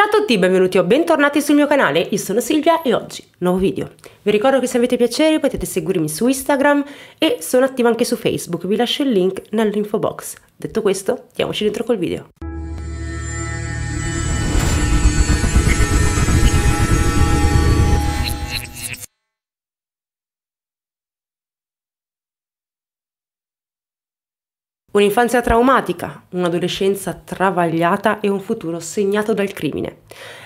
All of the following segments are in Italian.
Ciao a tutti, benvenuti o bentornati sul mio canale, io sono Silvia e oggi nuovo video. Vi ricordo che se avete piacere potete seguirmi su Instagram e sono attiva anche su Facebook, vi lascio il link nell'info box. Detto questo, andiamoci dentro col video. Un'infanzia traumatica, un'adolescenza travagliata e un futuro segnato dal crimine.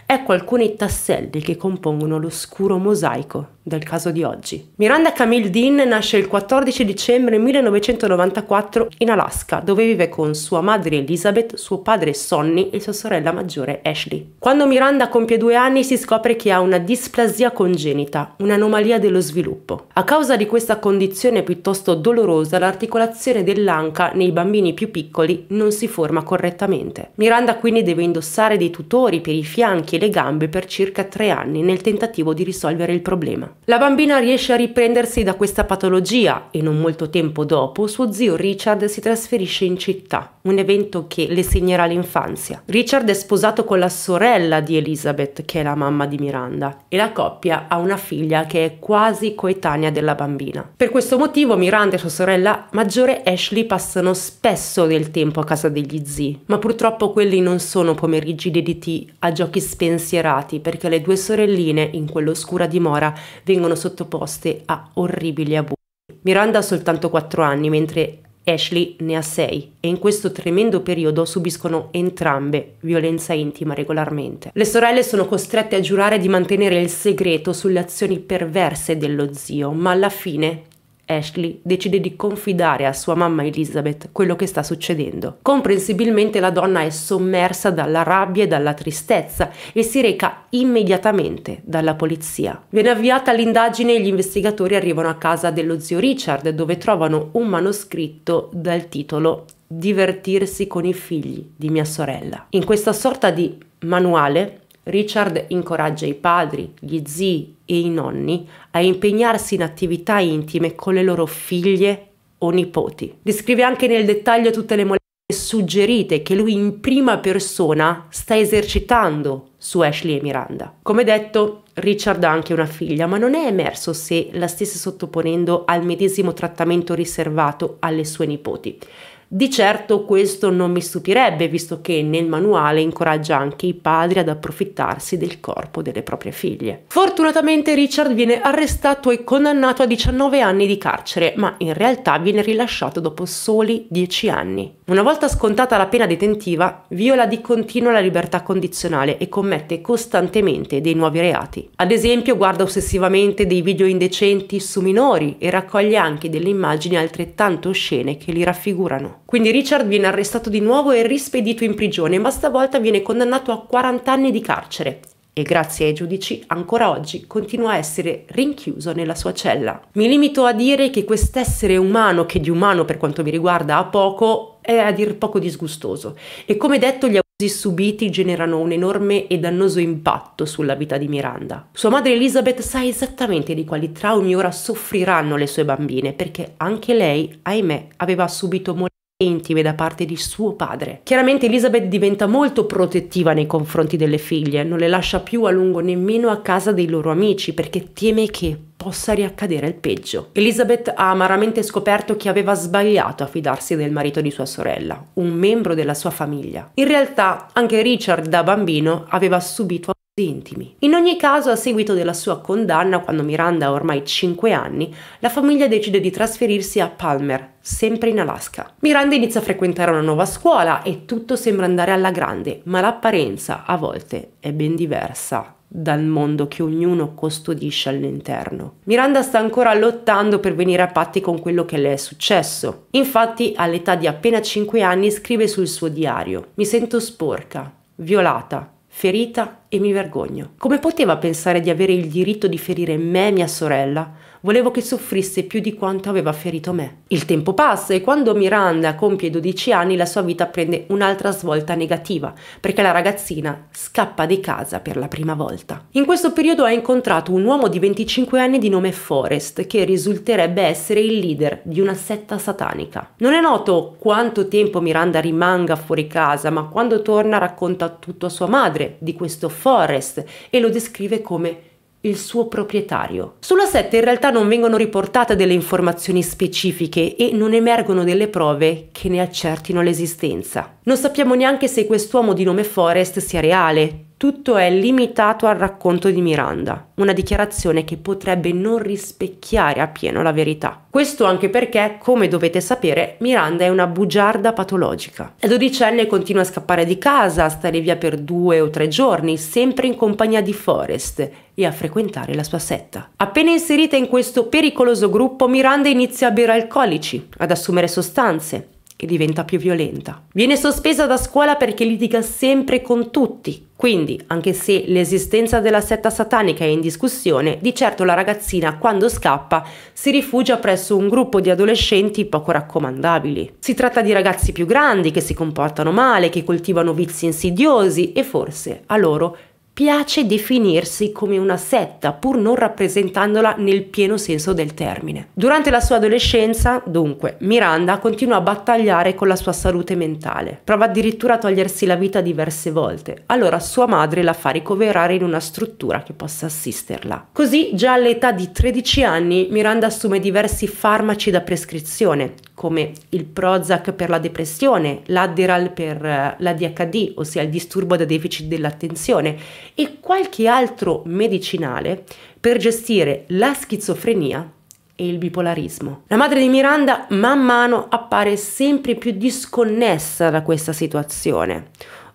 Ecco alcuni tasselli che compongono l'oscuro mosaico del caso di oggi. Miranda Camille Dean nasce il 14 dicembre 1994 in Alaska, dove vive con sua madre Elizabeth, suo padre Sonny e sua sorella maggiore Ashley. Quando Miranda compie due anni si scopre che ha una displasia congenita, un'anomalia dello sviluppo. A causa di questa condizione piuttosto dolorosa, l'articolazione dell'anca nei bambini più piccoli non si forma correttamente. Miranda quindi deve indossare dei tutori per i fianchi e le gambe per circa tre anni nel tentativo di risolvere il problema. La bambina riesce a riprendersi da questa patologia e non molto tempo dopo suo zio Richard si trasferisce in città, un evento che le segnerà l'infanzia. Richard è sposato con la sorella di Elizabeth, che è la mamma di Miranda, e la coppia ha una figlia che è quasi coetanea della bambina. Per questo motivo Miranda e sua sorella maggiore Ashley passano spesso del tempo a casa degli zii, ma purtroppo quelli non sono pomeriggi dediti a giochi spensierati perché le due sorelline in quell'oscura dimora vengono sottoposte a orribili abusi. Miranda ha soltanto 4 anni, mentre Ashley ne ha 6 e in questo tremendo periodo subiscono entrambe violenza intima regolarmente. Le sorelle sono costrette a giurare di mantenere il segreto sulle azioni perverse dello zio, ma alla fine Ashley decide di confidare a sua mamma Elizabeth quello che sta succedendo. Comprensibilmente la donna è sommersa dalla rabbia e dalla tristezza e si reca immediatamente dalla polizia. Viene avviata l'indagine e gli investigatori arrivano a casa dello zio Richard dove trovano un manoscritto dal titolo Divertirsi con i figli di mia sorella. In questa sorta di manuale Richard incoraggia i padri, gli zii e i nonni a impegnarsi in attività intime con le loro figlie o nipoti. Descrive anche nel dettaglio tutte le molestie suggerite che lui in prima persona sta esercitando su Ashley e Miranda. Come detto, Richard ha anche una figlia, ma non è emerso se la stesse sottoponendo al medesimo trattamento riservato alle sue nipoti. Di certo questo non mi stupirebbe, visto che nel manuale incoraggia anche i padri ad approfittarsi del corpo delle proprie figlie. Fortunatamente Richard viene arrestato e condannato a 19 anni di carcere, ma in realtà viene rilasciato dopo soli 10 anni. Una volta scontata la pena detentiva, viola di continuo la libertà condizionale e commette costantemente dei nuovi reati. Ad esempio, guarda ossessivamente dei video indecenti su minori e raccoglie anche delle immagini altrettanto oscene che li raffigurano. Quindi Richard viene arrestato di nuovo e rispedito in prigione, ma stavolta viene condannato a 40 anni di carcere e grazie ai giudici ancora oggi continua a essere rinchiuso nella sua cella. Mi limito a dire che quest'essere umano, che di umano per quanto mi riguarda ha poco, è a dir poco disgustoso e come detto gli abusi subiti generano un enorme e dannoso impatto sulla vita di Miranda. Sua madre Elizabeth sa esattamente di quali traumi ora soffriranno le sue bambine perché anche lei, ahimè, aveva subito molti intime da parte di suo padre. Chiaramente Elizabeth diventa molto protettiva nei confronti delle figlie, non le lascia più a lungo nemmeno a casa dei loro amici perché teme che possa riaccadere il peggio. Elizabeth ha amaramente scoperto che aveva sbagliato a fidarsi del marito di sua sorella, un membro della sua famiglia. In realtà anche Richard da bambino aveva subito intimi. In ogni caso, a seguito della sua condanna, quando Miranda ha ormai 5 anni, la famiglia decide di trasferirsi a Palmer, sempre in Alaska. Miranda inizia a frequentare una nuova scuola e tutto sembra andare alla grande, ma l'apparenza a volte è ben diversa dal mondo che ognuno custodisce all'interno. Miranda sta ancora lottando per venire a patti con quello che le è successo. Infatti, all'età di appena 5 anni scrive sul suo diario: Mi sento sporca, violata, ferita e mi vergogno. Come poteva pensare di avere il diritto di ferire me e mia sorella? Volevo che soffrisse più di quanto aveva ferito me. Il tempo passa e quando Miranda compie 12 anni la sua vita prende un'altra svolta negativa, perché la ragazzina scappa di casa per la prima volta. In questo periodo ha incontrato un uomo di 25 anni di nome Forrest, che risulterebbe essere il leader di una setta satanica. Non è noto quanto tempo Miranda rimanga fuori casa, ma quando torna racconta tutto a sua madre di questo Forrest e lo descrive come il suo proprietario. Sulla 7 in realtà non vengono riportate delle informazioni specifiche e non emergono delle prove che ne accertino l'esistenza. Non sappiamo neanche se quest'uomo di nome Forrest sia reale, tutto è limitato al racconto di Miranda, una dichiarazione che potrebbe non rispecchiare appieno la verità. Questo anche perché, come dovete sapere, Miranda è una bugiarda patologica. È dodicenne continua a scappare di casa, a stare via per due o tre giorni, sempre in compagnia di Forrest e a frequentare la sua setta. Appena inserita in questo pericoloso gruppo, Miranda inizia a bere alcolici, ad assumere sostanze, e diventa più violenta. Viene sospesa da scuola perché litiga sempre con tutti. Quindi, anche se l'esistenza della setta satanica è in discussione, di certo la ragazzina, quando scappa, si rifugia presso un gruppo di adolescenti poco raccomandabili. Si tratta di ragazzi più grandi che si comportano male, che coltivano vizi insidiosi e forse a loro piace definirsi come una setta pur non rappresentandola nel pieno senso del termine. Durante la sua adolescenza, dunque, Miranda continua a battagliare con la sua salute mentale. Prova addirittura a togliersi la vita diverse volte. Allora sua madre la fa ricoverare in una struttura che possa assisterla. Così, già all'età di 13 anni, Miranda assume diversi farmaci da prescrizione, come il Prozac per la depressione, l'Adderal per eh, l'ADHD, ossia il disturbo da deficit dell'attenzione, e qualche altro medicinale per gestire la schizofrenia e il bipolarismo. La madre di Miranda man mano appare sempre più disconnessa da questa situazione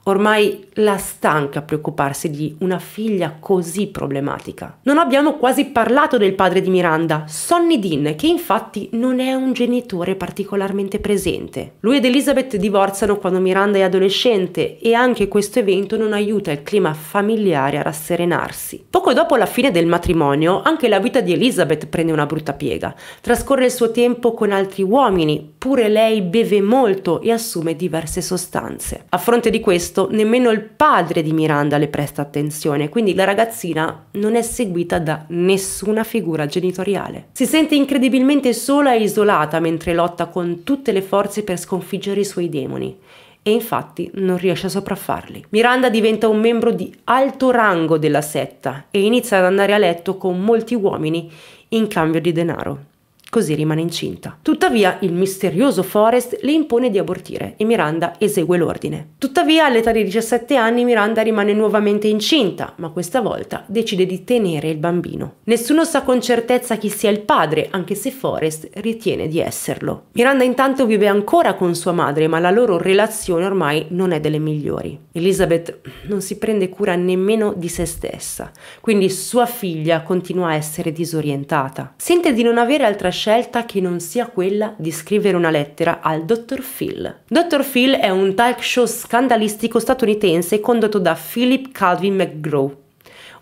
Ormai la stanca preoccuparsi di una figlia così problematica. Non abbiamo quasi parlato del padre di Miranda, Sonny Dean, che infatti non è un genitore particolarmente presente. Lui ed Elizabeth divorziano quando Miranda è adolescente e anche questo evento non aiuta il clima familiare a rasserenarsi. Poco dopo la fine del matrimonio, anche la vita di Elizabeth prende una brutta piega. Trascorre il suo tempo con altri uomini, pure lei beve molto e assume diverse sostanze. A fronte di questo, questo nemmeno il padre di Miranda le presta attenzione, quindi la ragazzina non è seguita da nessuna figura genitoriale. Si sente incredibilmente sola e isolata mentre lotta con tutte le forze per sconfiggere i suoi demoni e infatti non riesce a sopraffarli. Miranda diventa un membro di alto rango della setta e inizia ad andare a letto con molti uomini in cambio di denaro. Così rimane incinta. Tuttavia il misterioso Forrest le impone di abortire e Miranda esegue l'ordine. Tuttavia all'età di 17 anni Miranda rimane nuovamente incinta, ma questa volta decide di tenere il bambino. Nessuno sa con certezza chi sia il padre, anche se Forrest ritiene di esserlo. Miranda intanto vive ancora con sua madre, ma la loro relazione ormai non è delle migliori. Elizabeth non si prende cura nemmeno di se stessa, quindi sua figlia continua a essere disorientata. Sente di non avere altra scelta che non sia quella di scrivere una lettera al Dr. Phil. Dr. Phil è un talk show scandalistico statunitense condotto da Philip Calvin McGraw,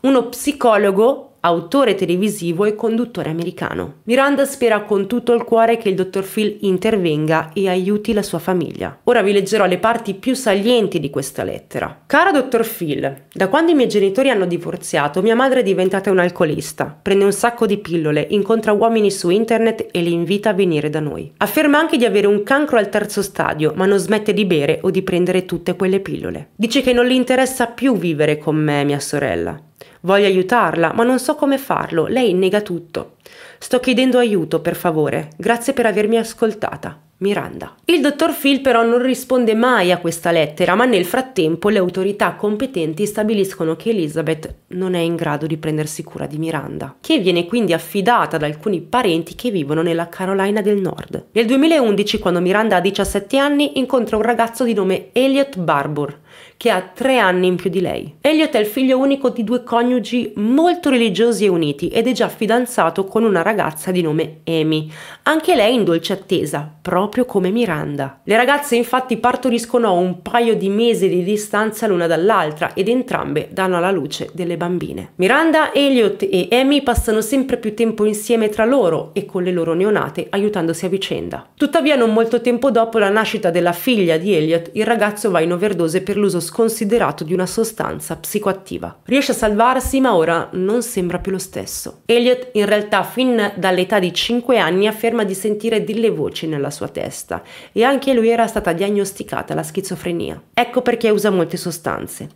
uno psicologo autore televisivo e conduttore americano. Miranda spera con tutto il cuore che il dottor Phil intervenga e aiuti la sua famiglia. Ora vi leggerò le parti più salienti di questa lettera. Caro dottor Phil, da quando i miei genitori hanno divorziato, mia madre è diventata un alcolista. Prende un sacco di pillole, incontra uomini su internet e li invita a venire da noi. Afferma anche di avere un cancro al terzo stadio, ma non smette di bere o di prendere tutte quelle pillole. Dice che non le interessa più vivere con me e mia sorella. Voglio aiutarla, ma non so come farlo. Lei nega tutto. Sto chiedendo aiuto, per favore. Grazie per avermi ascoltata. Miranda. Il dottor Phil però non risponde mai a questa lettera, ma nel frattempo le autorità competenti stabiliscono che Elizabeth non è in grado di prendersi cura di Miranda, che viene quindi affidata da alcuni parenti che vivono nella Carolina del Nord. Nel 2011, quando Miranda ha 17 anni, incontra un ragazzo di nome Elliot Barbour, che ha tre anni in più di lei. Elliot è il figlio unico di due coniugi molto religiosi e uniti ed è già fidanzato con una ragazza di nome Amy, anche lei in dolce attesa, proprio come Miranda. Le ragazze infatti partoriscono a un paio di mesi di distanza l'una dall'altra ed entrambe danno alla luce delle bambine. Miranda, Elliot e Amy passano sempre più tempo insieme tra loro e con le loro neonate aiutandosi a vicenda. Tuttavia non molto tempo dopo la nascita della figlia di Elliot, il ragazzo va in overdose per l'uso sconsiderato di una sostanza psicoattiva. Riesce a salvarsi ma ora non sembra più lo stesso. Elliot in realtà fin dall'età di 5 anni afferma di sentire delle voci nella sua testa e anche lui era stata diagnosticata la schizofrenia. Ecco perché usa molte sostanze.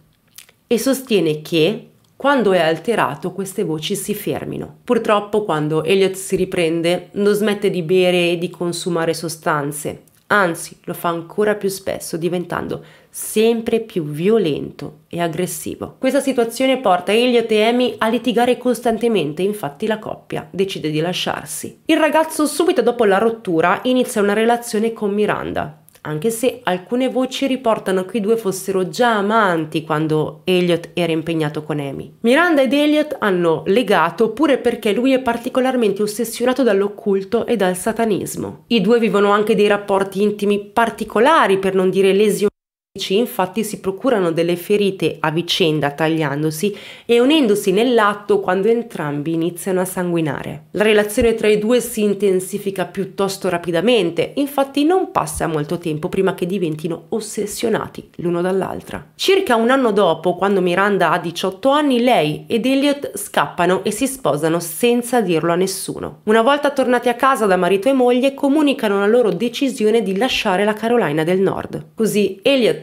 E sostiene che quando è alterato queste voci si fermino. Purtroppo quando Elliot si riprende non smette di bere e di consumare sostanze, anzi lo fa ancora più spesso diventando sempre più violento e aggressivo. Questa situazione porta Elliot e Amy a litigare costantemente, infatti la coppia decide di lasciarsi. Il ragazzo subito dopo la rottura inizia una relazione con Miranda, anche se alcune voci riportano che i due fossero già amanti quando Elliot era impegnato con Amy. Miranda ed Elliot hanno legato pure perché lui è particolarmente ossessionato dall'occulto e dal satanismo. I due vivono anche dei rapporti intimi particolari, per non dire lesioni infatti si procurano delle ferite a vicenda tagliandosi e unendosi nell'atto quando entrambi iniziano a sanguinare. La relazione tra i due si intensifica piuttosto rapidamente, infatti non passa molto tempo prima che diventino ossessionati l'uno dall'altra. Circa un anno dopo, quando Miranda ha 18 anni, lei ed Elliot scappano e si sposano senza dirlo a nessuno. Una volta tornati a casa da marito e moglie, comunicano la loro decisione di lasciare la Carolina del Nord. Così Elliot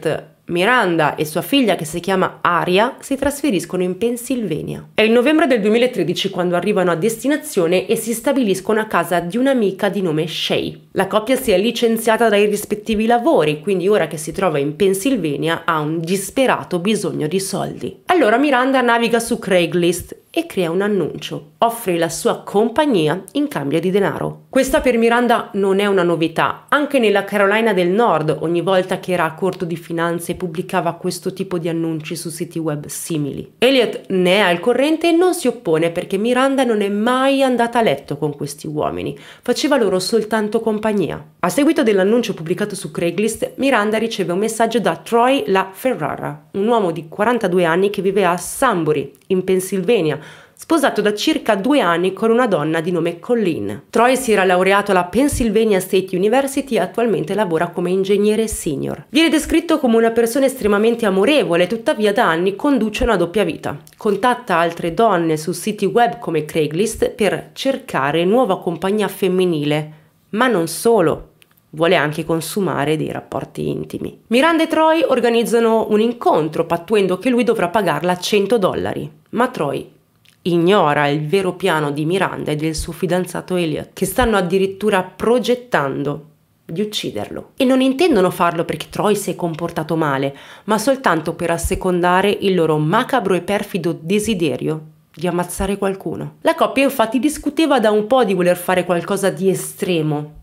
Miranda e sua figlia, che si chiama Aria, si trasferiscono in Pennsylvania. È il novembre del 2013 quando arrivano a destinazione e si stabiliscono a casa di un'amica di nome Shay. La coppia si è licenziata dai rispettivi lavori, quindi ora che si trova in Pennsylvania ha un disperato bisogno di soldi. Allora Miranda naviga su Craigslist e crea un annuncio. Offre la sua compagnia in cambio di denaro. Questa per Miranda non è una novità. Anche nella Carolina del Nord, ogni volta che era a corto di finanze, pubblicava questo tipo di annunci su siti web simili. Elliot ne è al corrente e non si oppone perché Miranda non è mai andata a letto con questi uomini. Faceva loro soltanto compagnia. A seguito dell'annuncio pubblicato su Craigslist, Miranda riceve un messaggio da Troy La Ferrara, un uomo di 42 anni che vive a Sunbury, in Pennsylvania, sposato da circa due anni con una donna di nome Colleen. Troy si era laureato alla Pennsylvania State University e attualmente lavora come ingegnere senior. Viene descritto come una persona estremamente amorevole, tuttavia da anni conduce una doppia vita. Contatta altre donne su siti web come Craigslist per cercare nuova compagnia femminile, ma non solo vuole anche consumare dei rapporti intimi. Miranda e Troy organizzano un incontro pattuendo che lui dovrà pagarla 100 dollari, ma Troy ignora il vero piano di Miranda e del suo fidanzato Elliot, che stanno addirittura progettando di ucciderlo. E non intendono farlo perché Troy si è comportato male, ma soltanto per assecondare il loro macabro e perfido desiderio di ammazzare qualcuno. La coppia infatti discuteva da un po' di voler fare qualcosa di estremo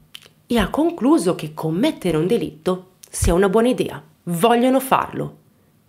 e ha concluso che commettere un delitto sia una buona idea. Vogliono farlo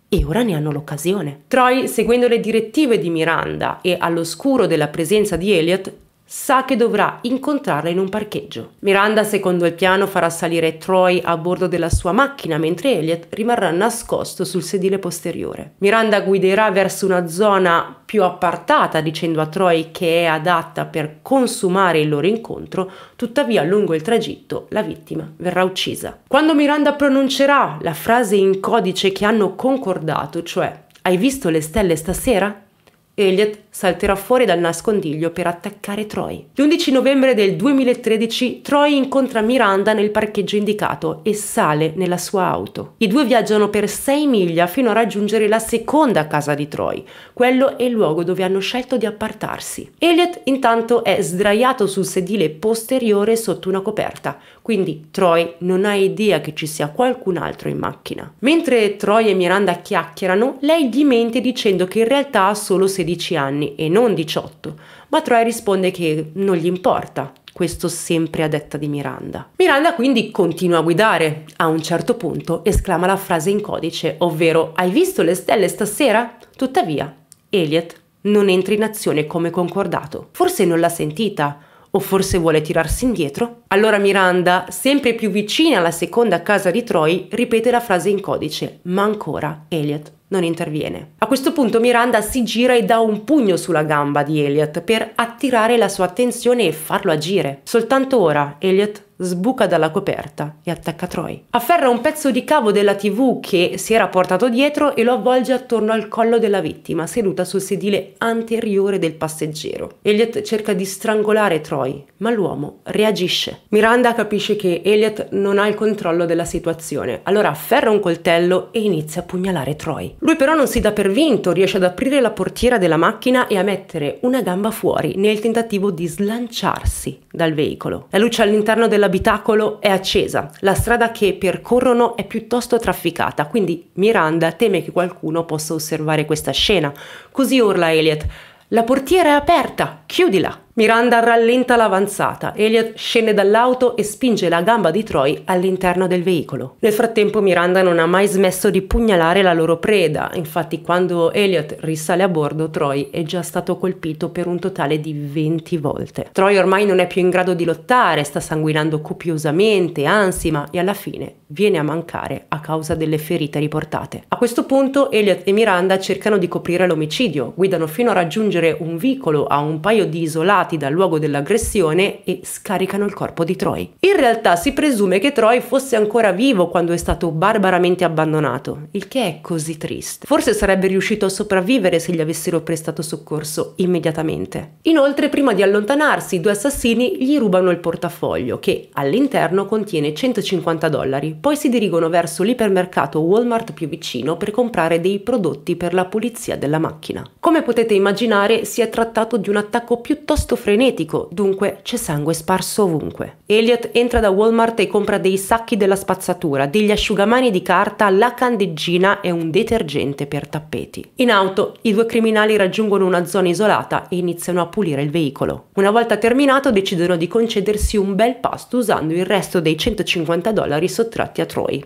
e ora ne hanno l'occasione. Troy, seguendo le direttive di Miranda e all'oscuro della presenza di Elliot, sa che dovrà incontrarla in un parcheggio. Miranda, secondo il piano, farà salire Troy a bordo della sua macchina, mentre Elliot rimarrà nascosto sul sedile posteriore. Miranda guiderà verso una zona più appartata, dicendo a Troy che è adatta per consumare il loro incontro, tuttavia lungo il tragitto la vittima verrà uccisa. Quando Miranda pronuncerà la frase in codice che hanno concordato, cioè hai visto le stelle stasera? Elliot salterà fuori dal nascondiglio per attaccare Troy. L'11 novembre del 2013 Troy incontra Miranda nel parcheggio indicato e sale nella sua auto. I due viaggiano per 6 miglia fino a raggiungere la seconda casa di Troy. Quello è il luogo dove hanno scelto di appartarsi. Elliot intanto è sdraiato sul sedile posteriore sotto una coperta, quindi Troy non ha idea che ci sia qualcun altro in macchina. Mentre Troy e Miranda chiacchierano, lei gli mente dicendo che in realtà ha solo 16 anni e non 18, ma Troy risponde che non gli importa. questo sempre a detta di Miranda. Miranda quindi continua a guidare. A un certo punto esclama la frase in codice, ovvero Hai visto le stelle stasera? Tuttavia, Elliot non entra in azione come concordato. Forse non l'ha sentita, o forse vuole tirarsi indietro? Allora Miranda, sempre più vicina alla seconda casa di Troy, ripete la frase in codice, ma ancora Elliot non interviene. A questo punto Miranda si gira e dà un pugno sulla gamba di Elliot per attirare la sua attenzione e farlo agire. Soltanto ora Elliot sbuca dalla coperta e attacca Troy. Afferra un pezzo di cavo della TV che si era portato dietro e lo avvolge attorno al collo della vittima, seduta sul sedile anteriore del passeggero. Elliot cerca di strangolare Troy, ma l'uomo reagisce. Miranda capisce che Elliot non ha il controllo della situazione, allora afferra un coltello e inizia a pugnalare Troy. Lui però non si dà per vinto, riesce ad aprire la portiera della macchina e a mettere una gamba fuori nel tentativo di slanciarsi dal veicolo. La luce all'interno della l'abitacolo è accesa, la strada che percorrono è piuttosto trafficata, quindi Miranda teme che qualcuno possa osservare questa scena. Così urla Elliot: La portiera è aperta, chiudila! Miranda rallenta l'avanzata, Elliot scende dall'auto e spinge la gamba di Troy all'interno del veicolo. Nel frattempo Miranda non ha mai smesso di pugnalare la loro preda, infatti quando Elliot risale a bordo Troy è già stato colpito per un totale di 20 volte. Troy ormai non è più in grado di lottare, sta sanguinando copiosamente, ansima e alla fine viene a mancare a causa delle ferite riportate. A questo punto Elliot e Miranda cercano di coprire l'omicidio, guidano fino a raggiungere un vicolo a un paio di isolati evacuati dal luogo dell'aggressione e scaricano il corpo di Troy. In realtà si presume che Troy fosse ancora vivo quando è stato barbaramente abbandonato, il che è così triste. Forse sarebbe riuscito a sopravvivere se gli avessero prestato soccorso immediatamente. Inoltre, prima di allontanarsi, i due assassini gli rubano il portafoglio, che all'interno contiene 150 dollari. Poi si dirigono verso l'ipermercato Walmart più vicino per comprare dei prodotti per la pulizia della macchina. Come potete immaginare, si è trattato di un attacco piuttosto frenetico, dunque c'è sangue sparso ovunque. Elliot entra da Walmart e compra dei sacchi della spazzatura, degli asciugamani di carta, la candeggina e un detergente per tappeti. In auto, i due criminali raggiungono una zona isolata e iniziano a pulire il veicolo. Una volta terminato, decidono di concedersi un bel pasto usando il resto dei 150 dollari sottratti a Troy.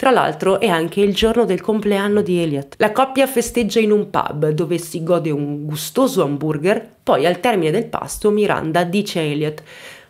Tra l'altro è anche il giorno del compleanno di Elliot. La coppia festeggia in un pub dove si gode un gustoso hamburger, poi al termine del pasto Miranda dice a Elliot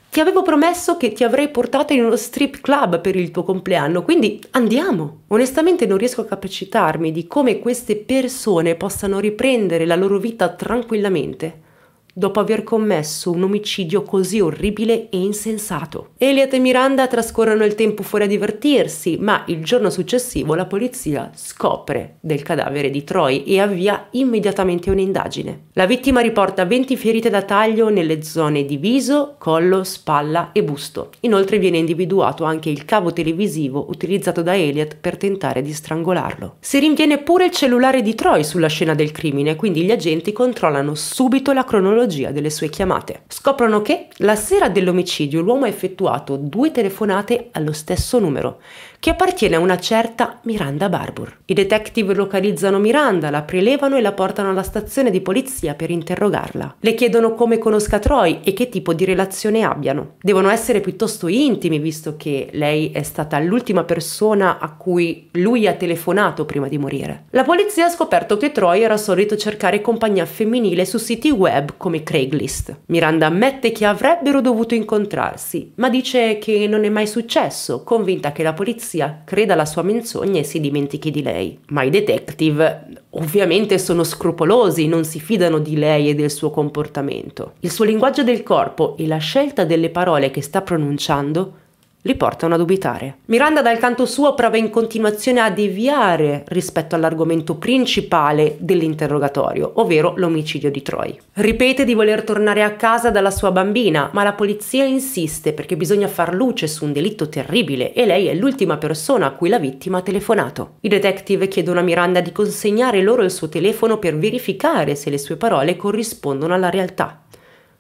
ti avevo promesso che ti avrei portato in uno strip club per il tuo compleanno, quindi andiamo. Onestamente non riesco a capacitarmi di come queste persone possano riprendere la loro vita tranquillamente dopo aver commesso un omicidio così orribile e insensato. Elliot e Miranda trascorrono il tempo fuori a divertirsi, ma il giorno successivo la polizia scopre del cadavere di Troy e avvia immediatamente un'indagine. La vittima riporta 20 ferite da taglio nelle zone di viso, collo, spalla e busto. Inoltre viene individuato anche il cavo televisivo utilizzato da Elliot per tentare di strangolarlo. Si rinviene pure il cellulare di Troy sulla scena del crimine, quindi gli agenti controllano subito la cronologia cronologia delle sue chiamate. Scoprono che la sera dell'omicidio l'uomo ha effettuato due telefonate allo stesso numero che appartiene a una certa Miranda Barbour. I detective localizzano Miranda, la prelevano e la portano alla stazione di polizia per interrogarla. Le chiedono come conosca Troy e che tipo di relazione abbiano. Devono essere piuttosto intimi visto che lei è stata l'ultima persona a cui lui ha telefonato prima di morire. La polizia ha scoperto che Troy era solito cercare compagnia femminile su siti web come Craigslist. Miranda ammette che avrebbero dovuto incontrarsi, ma dice che non è mai successo, convinta che la polizia polizia creda alla sua menzogna e si dimentichi di lei. Ma i detective ovviamente sono scrupolosi, non si fidano di lei e del suo comportamento. Il suo linguaggio del corpo e la scelta delle parole che sta pronunciando li portano a dubitare. Miranda dal canto suo prova in continuazione a deviare rispetto all'argomento principale dell'interrogatorio, ovvero l'omicidio di Troy. Ripete di voler tornare a casa dalla sua bambina, ma la polizia insiste perché bisogna far luce su un delitto terribile e lei è l'ultima persona a cui la vittima ha telefonato. I detective chiedono a Miranda di consegnare loro il suo telefono per verificare se le sue parole corrispondono alla realtà.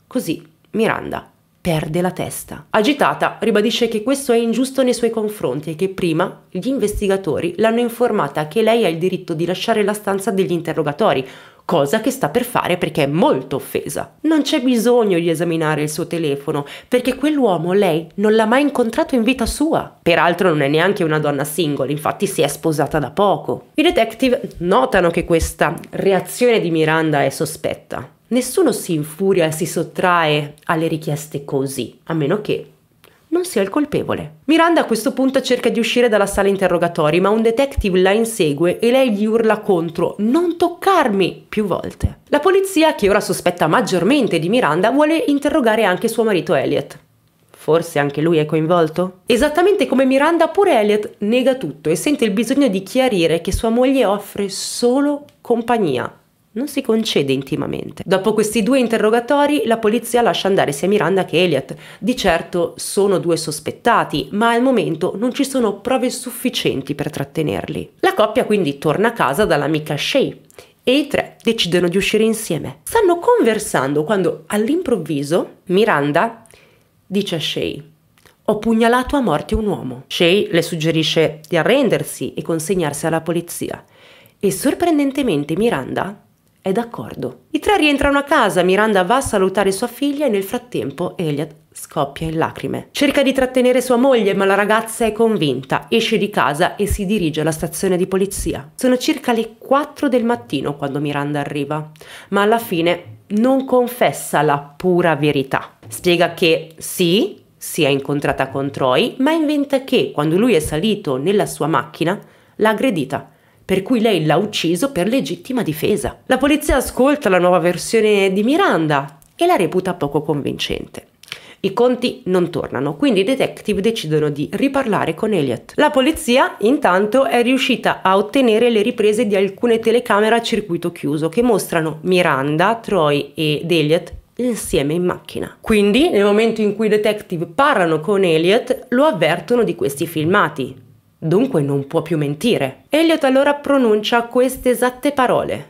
Così Miranda perde la testa. Agitata, ribadisce che questo è ingiusto nei suoi confronti e che prima gli investigatori l'hanno informata che lei ha il diritto di lasciare la stanza degli interrogatori, cosa che sta per fare perché è molto offesa. Non c'è bisogno di esaminare il suo telefono, perché quell'uomo lei non l'ha mai incontrato in vita sua. Peraltro non è neanche una donna single, infatti si è sposata da poco. I detective notano che questa reazione di Miranda è sospetta. Nessuno si infuria e si sottrae alle richieste così, a meno che non sia il colpevole. Miranda a questo punto cerca di uscire dalla sala interrogatori, ma un detective la insegue e lei gli urla contro non toccarmi più volte. La polizia, che ora sospetta maggiormente di Miranda, vuole interrogare anche suo marito Elliot. Forse anche lui è coinvolto? Esattamente come Miranda, pure Elliot nega tutto e sente il bisogno di chiarire che sua moglie offre solo compagnia non si concede intimamente. Dopo questi due interrogatori, la polizia lascia andare sia Miranda che Elliot. Di certo sono due sospettati, ma al momento non ci sono prove sufficienti per trattenerli. La coppia quindi torna a casa dall'amica Shay e i tre decidono di uscire insieme. Stanno conversando quando all'improvviso Miranda dice a Shay ho pugnalato a morte un uomo. Shay le suggerisce di arrendersi e consegnarsi alla polizia. E sorprendentemente Miranda è d'accordo. I tre rientrano a casa, Miranda va a salutare sua figlia e nel frattempo Elliot scoppia in lacrime. Cerca di trattenere sua moglie, ma la ragazza è convinta, esce di casa e si dirige alla stazione di polizia. Sono circa le 4 del mattino quando Miranda arriva, ma alla fine non confessa la pura verità. Spiega che sì, si è incontrata con Troy, ma inventa che quando lui è salito nella sua macchina l'ha aggredita per cui lei l'ha ucciso per legittima difesa. La polizia ascolta la nuova versione di Miranda e la reputa poco convincente. I conti non tornano, quindi i detective decidono di riparlare con Elliot. La polizia, intanto, è riuscita a ottenere le riprese di alcune telecamere a circuito chiuso che mostrano Miranda, Troy ed Elliot insieme in macchina. Quindi, nel momento in cui i detective parlano con Elliot, lo avvertono di questi filmati Dunque non può più mentire. Elliot allora pronuncia queste esatte parole.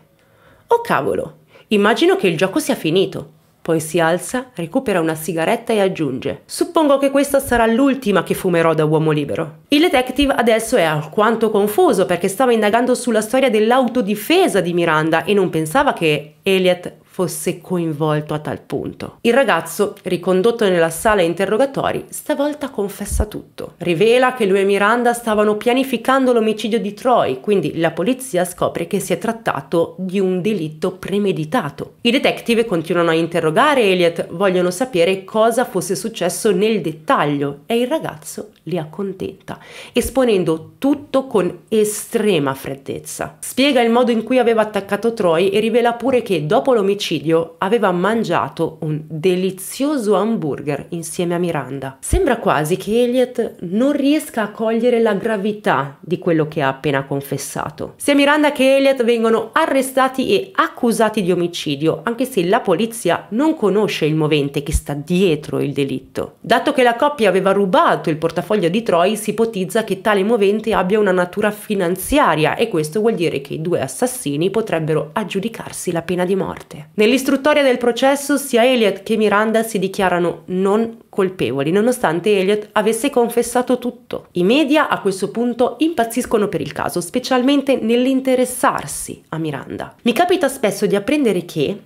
Oh cavolo, immagino che il gioco sia finito. Poi si alza, recupera una sigaretta e aggiunge: Suppongo che questa sarà l'ultima che fumerò da uomo libero. Il detective adesso è alquanto confuso perché stava indagando sulla storia dell'autodifesa di Miranda e non pensava che Elliot fosse coinvolto a tal punto. Il ragazzo, ricondotto nella sala interrogatori, stavolta confessa tutto. Rivela che lui e Miranda stavano pianificando l'omicidio di Troy, quindi la polizia scopre che si è trattato di un delitto premeditato. I detective continuano a interrogare Elliot, vogliono sapere cosa fosse successo nel dettaglio e il ragazzo li accontenta, esponendo tutto con estrema freddezza. Spiega il modo in cui aveva attaccato Troy e rivela pure che dopo l'omicidio omicidio aveva mangiato un delizioso hamburger insieme a Miranda. Sembra quasi che Elliot non riesca a cogliere la gravità di quello che ha appena confessato. Sia Miranda che Elliot vengono arrestati e accusati di omicidio, anche se la polizia non conosce il movente che sta dietro il delitto. Dato che la coppia aveva rubato il portafoglio di Troy, si ipotizza che tale movente abbia una natura finanziaria e questo vuol dire che i due assassini potrebbero aggiudicarsi la pena di morte. Nell'istruttoria del processo sia Elliot che Miranda si dichiarano non colpevoli, nonostante Elliot avesse confessato tutto. I media a questo punto impazziscono per il caso, specialmente nell'interessarsi a Miranda. Mi capita spesso di apprendere che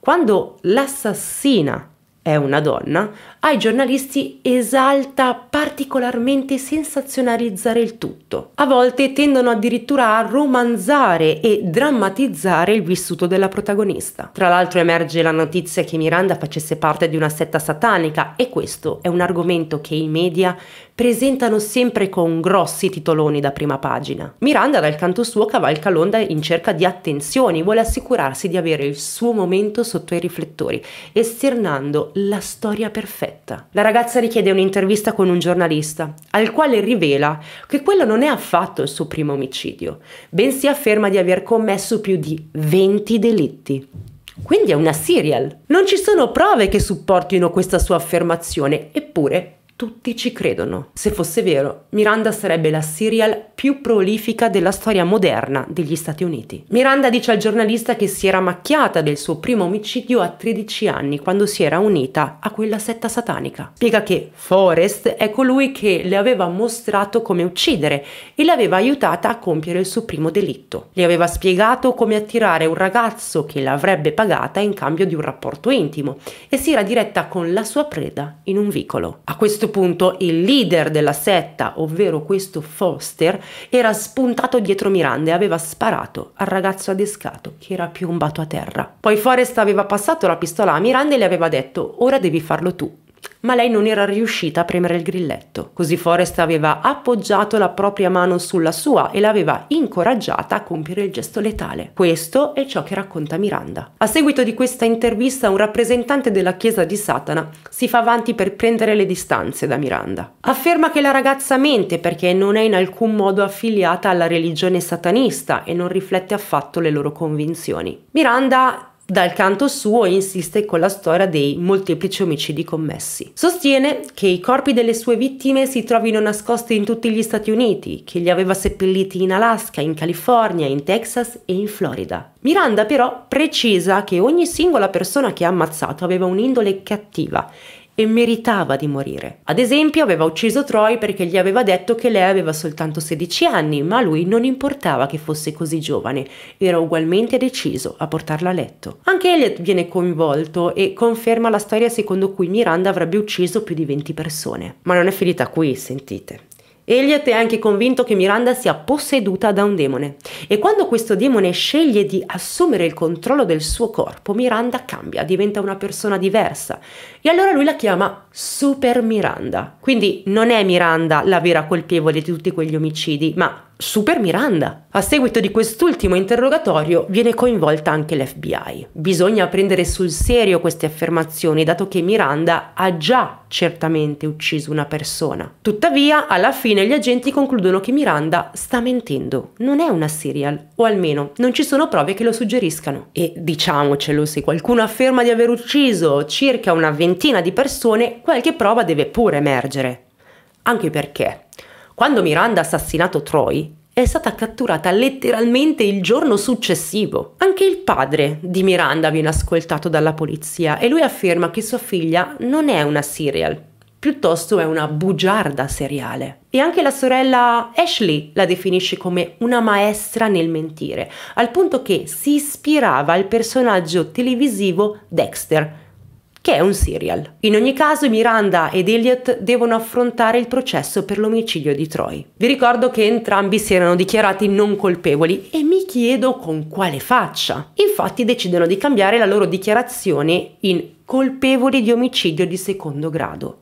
quando l'assassina è una donna, ai giornalisti esalta particolarmente sensazionalizzare il tutto. A volte tendono addirittura a romanzare e drammatizzare il vissuto della protagonista. Tra l'altro emerge la notizia che Miranda facesse parte di una setta satanica e questo è un argomento che i media presentano sempre con grossi titoloni da prima pagina. Miranda dal canto suo cavalca l'onda in cerca di attenzioni, vuole assicurarsi di avere il suo momento sotto i riflettori, esternando la storia perfetta. La ragazza richiede un'intervista con un giornalista, al quale rivela che quello non è affatto il suo primo omicidio, bensì afferma di aver commesso più di 20 delitti. Quindi è una serial. Non ci sono prove che supportino questa sua affermazione, eppure tutti ci credono. Se fosse vero, Miranda sarebbe la serial più prolifica della storia moderna degli Stati Uniti. Miranda dice al giornalista che si era macchiata del suo primo omicidio a 13 anni, quando si era unita a quella setta satanica. Spiega che Forrest è colui che le aveva mostrato come uccidere e l'aveva aiutata a compiere il suo primo delitto. Le aveva spiegato come attirare un ragazzo che l'avrebbe pagata in cambio di un rapporto intimo e si era diretta con la sua preda in un vicolo. A questo questo punto il leader della setta, ovvero questo Foster, era spuntato dietro Miranda e aveva sparato al ragazzo adescato che era piombato a terra. Poi Forrest aveva passato la pistola a Miranda e le aveva detto ora devi farlo tu ma lei non era riuscita a premere il grilletto. Così Forrest aveva appoggiato la propria mano sulla sua e l'aveva incoraggiata a compiere il gesto letale. Questo è ciò che racconta Miranda. A seguito di questa intervista un rappresentante della Chiesa di Satana si fa avanti per prendere le distanze da Miranda. Afferma che la ragazza mente perché non è in alcun modo affiliata alla religione satanista e non riflette affatto le loro convinzioni. Miranda dal canto suo insiste con la storia dei molteplici omicidi commessi. Sostiene che i corpi delle sue vittime si trovino nascosti in tutti gli Stati Uniti, che li aveva seppelliti in Alaska, in California, in Texas e in Florida. Miranda però precisa che ogni singola persona che ha ammazzato aveva un'indole cattiva e meritava di morire. Ad esempio aveva ucciso Troy perché gli aveva detto che lei aveva soltanto 16 anni, ma a lui non importava che fosse così giovane, era ugualmente deciso a portarla a letto. Anche Elliot viene coinvolto e conferma la storia secondo cui Miranda avrebbe ucciso più di 20 persone. Ma non è finita qui, sentite. Elliot è anche convinto che Miranda sia posseduta da un demone e quando questo demone sceglie di assumere il controllo del suo corpo, Miranda cambia, diventa una persona diversa e allora lui la chiama Super Miranda. Quindi non è Miranda la vera colpevole di tutti quegli omicidi, ma Super Miranda. A seguito di quest'ultimo interrogatorio viene coinvolta anche l'FBI. Bisogna prendere sul serio queste affermazioni, dato che Miranda ha già certamente ucciso una persona. Tuttavia, alla fine gli agenti concludono che Miranda sta mentendo, non è una serial, o almeno non ci sono prove che lo suggeriscano. E diciamocelo, se qualcuno afferma di aver ucciso circa una ventina di persone, qualche prova deve pure emergere. Anche perché quando Miranda ha assassinato Troy, è stata catturata letteralmente il giorno successivo. Anche il padre di Miranda viene ascoltato dalla polizia e lui afferma che sua figlia non è una serial, piuttosto è una bugiarda seriale. E anche la sorella Ashley la definisce come una maestra nel mentire, al punto che si ispirava al personaggio televisivo Dexter, che è un serial. In ogni caso Miranda ed Elliot devono affrontare il processo per l'omicidio di Troy. Vi ricordo che entrambi si erano dichiarati non colpevoli e mi chiedo con quale faccia. Infatti decidono di cambiare la loro dichiarazione in colpevoli di omicidio di secondo grado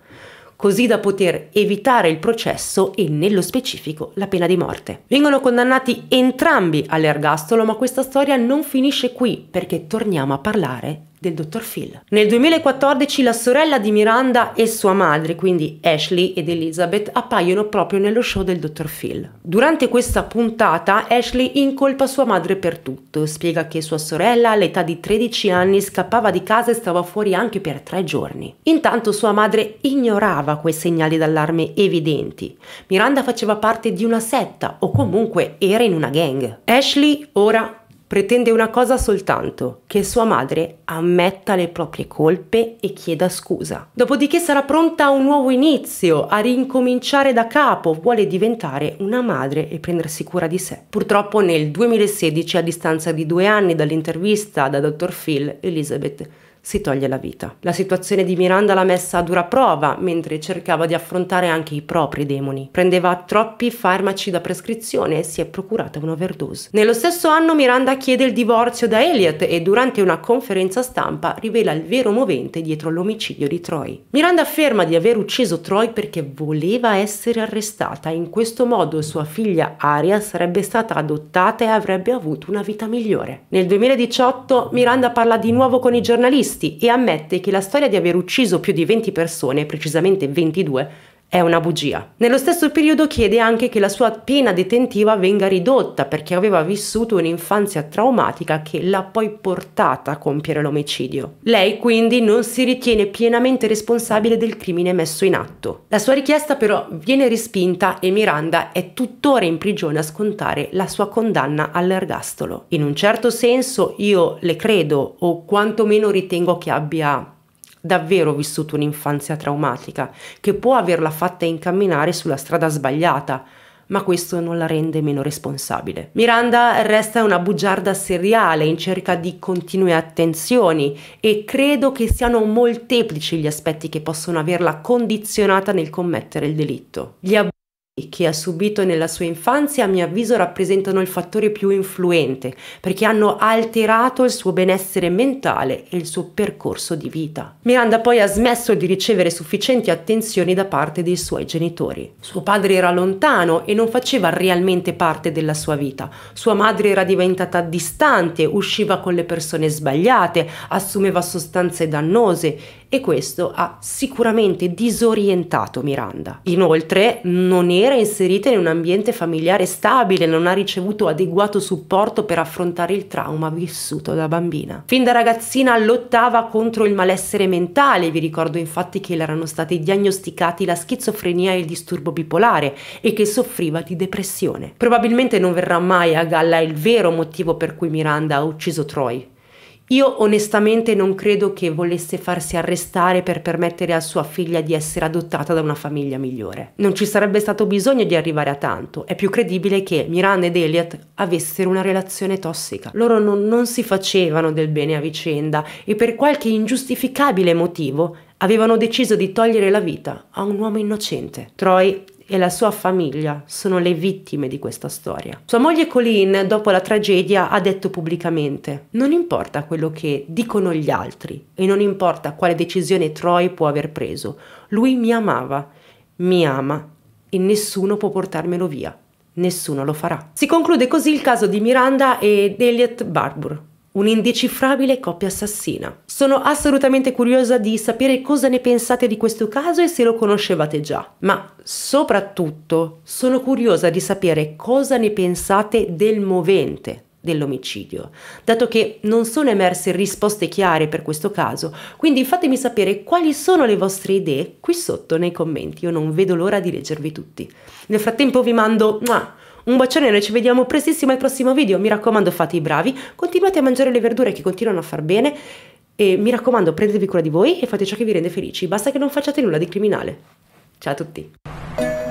così da poter evitare il processo e nello specifico la pena di morte. Vengono condannati entrambi all'ergastolo, ma questa storia non finisce qui perché torniamo a parlare del dottor Phil. Nel 2014 la sorella di Miranda e sua madre, quindi Ashley ed Elizabeth, appaiono proprio nello show del dottor Phil. Durante questa puntata Ashley incolpa sua madre per tutto, spiega che sua sorella all'età di 13 anni scappava di casa e stava fuori anche per tre giorni. Intanto sua madre ignorava quei segnali d'allarme evidenti. Miranda faceva parte di una setta o comunque era in una gang. Ashley ora pretende una cosa soltanto, che sua madre ammetta le proprie colpe e chieda scusa. Dopodiché sarà pronta a un nuovo inizio, a rincominciare da capo, vuole diventare una madre e prendersi cura di sé. Purtroppo nel 2016, a distanza di due anni dall'intervista da Dr. Phil, Elizabeth si toglie la vita. La situazione di Miranda l'ha messa a dura prova mentre cercava di affrontare anche i propri demoni. Prendeva troppi farmaci da prescrizione e si è procurata un'overdose. Nello stesso anno Miranda chiede il divorzio da Elliot e durante una conferenza stampa rivela il vero movente dietro l'omicidio di Troy. Miranda afferma di aver ucciso Troy perché voleva essere arrestata. In questo modo sua figlia Aria sarebbe stata adottata e avrebbe avuto una vita migliore. Nel 2018 Miranda parla di nuovo con i giornalisti giornalisti e ammette che la storia di aver ucciso più di 20 persone, precisamente 22, è una bugia. Nello stesso periodo chiede anche che la sua pena detentiva venga ridotta perché aveva vissuto un'infanzia traumatica che l'ha poi portata a compiere l'omicidio. Lei quindi non si ritiene pienamente responsabile del crimine messo in atto. La sua richiesta però viene respinta e Miranda è tuttora in prigione a scontare la sua condanna all'ergastolo. In un certo senso io le credo o quantomeno ritengo che abbia davvero vissuto un'infanzia traumatica, che può averla fatta incamminare sulla strada sbagliata, ma questo non la rende meno responsabile. Miranda resta una bugiarda seriale in cerca di continue attenzioni e credo che siano molteplici gli aspetti che possono averla condizionata nel commettere il delitto. Gli ab- che ha subito nella sua infanzia a mio avviso rappresentano il fattore più influente perché hanno alterato il suo benessere mentale e il suo percorso di vita. Miranda poi ha smesso di ricevere sufficienti attenzioni da parte dei suoi genitori. Suo padre era lontano e non faceva realmente parte della sua vita. Sua madre era diventata distante, usciva con le persone sbagliate, assumeva sostanze dannose e questo ha sicuramente disorientato Miranda. Inoltre non era inserita in un ambiente familiare stabile, non ha ricevuto adeguato supporto per affrontare il trauma vissuto da bambina. Fin da ragazzina lottava contro il malessere mentale, vi ricordo infatti che le erano stati diagnosticati la schizofrenia e il disturbo bipolare e che soffriva di depressione. Probabilmente non verrà mai a galla il vero motivo per cui Miranda ha ucciso Troy, io onestamente non credo che volesse farsi arrestare per permettere a sua figlia di essere adottata da una famiglia migliore. Non ci sarebbe stato bisogno di arrivare a tanto. È più credibile che Miranda ed Elliot avessero una relazione tossica. Loro non, non si facevano del bene a vicenda e per qualche ingiustificabile motivo avevano deciso di togliere la vita a un uomo innocente. Troy e la sua famiglia sono le vittime di questa storia. Sua moglie Colleen, dopo la tragedia, ha detto pubblicamente: Non importa quello che dicono gli altri e non importa quale decisione Troy può aver preso, lui mi amava, mi ama e nessuno può portarmelo via. Nessuno lo farà. Si conclude così il caso di Miranda ed Elliot Barbour, un'indecifrabile coppia assassina. Sono assolutamente curiosa di sapere cosa ne pensate di questo caso e se lo conoscevate già, ma soprattutto sono curiosa di sapere cosa ne pensate del movente dell'omicidio, dato che non sono emerse risposte chiare per questo caso, quindi fatemi sapere quali sono le vostre idee qui sotto nei commenti, io non vedo l'ora di leggervi tutti. Nel frattempo vi mando... Muah, un bacione, noi ci vediamo prestissimo al prossimo video. Mi raccomando, fate i bravi, continuate a mangiare le verdure che continuano a far bene. E mi raccomando, prendetevi cura di voi e fate ciò che vi rende felici. Basta che non facciate nulla di criminale. Ciao a tutti.